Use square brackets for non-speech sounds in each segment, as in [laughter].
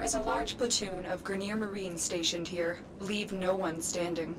There is a large platoon of Grineer Marines stationed here. Leave no one standing.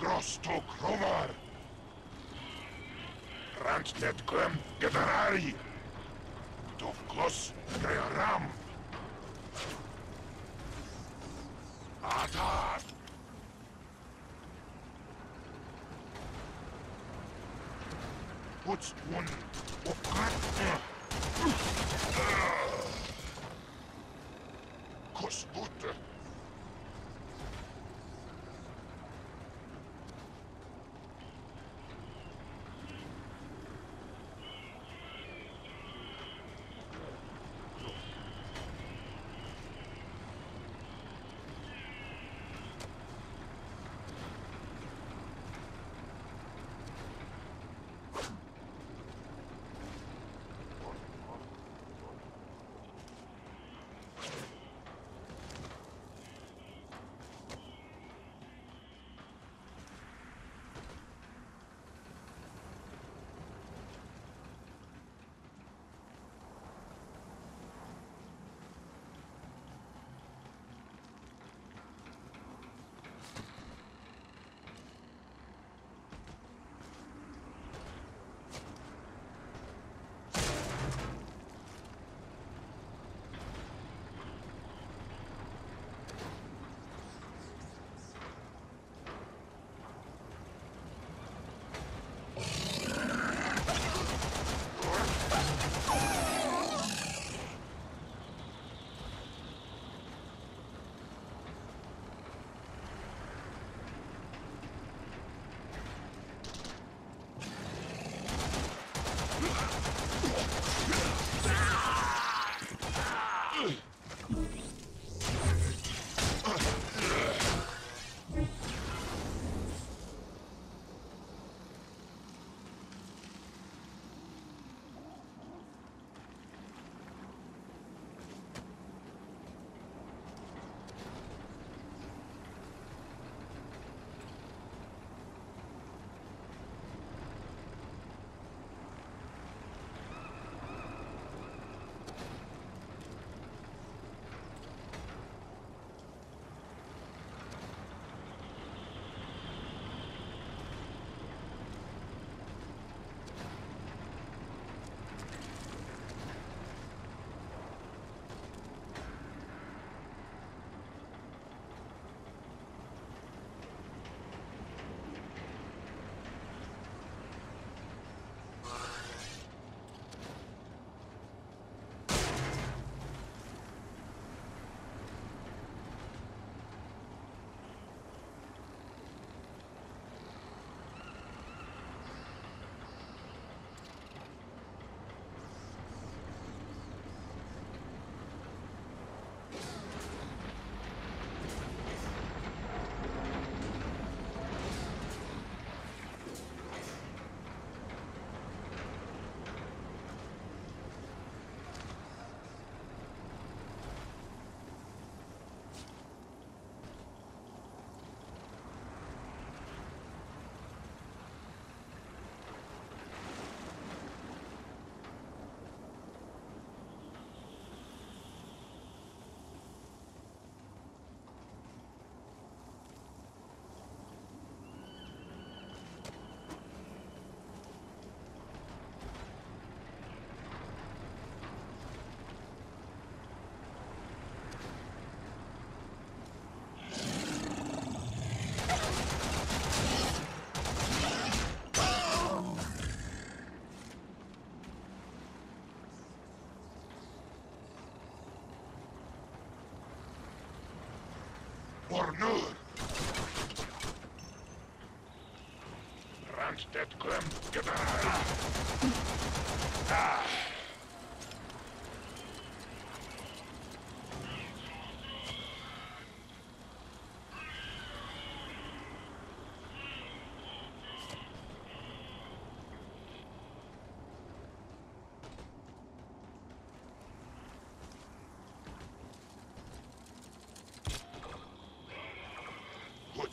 Grostokrovar. Randtetklem Gedarari. Tovklos Krearam. Atar. Putzun. Opratne. Kosbute. or nur. Randstadt Grim, get out! [laughs]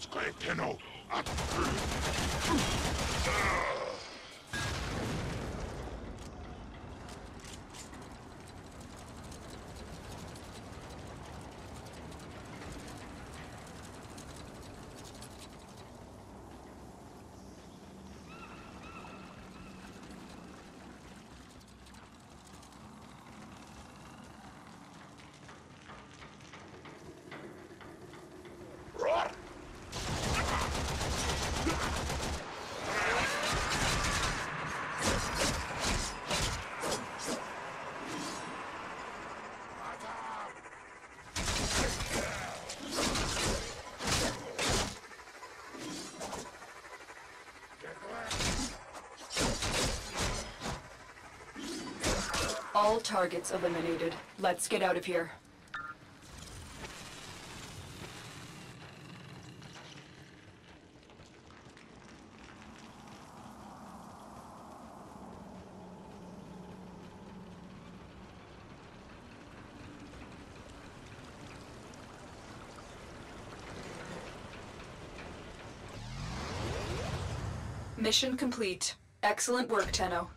Clem. Get out. Putzkai Tenno. At All targets eliminated. Let's get out of here. Mission complete. Excellent work, Tenno.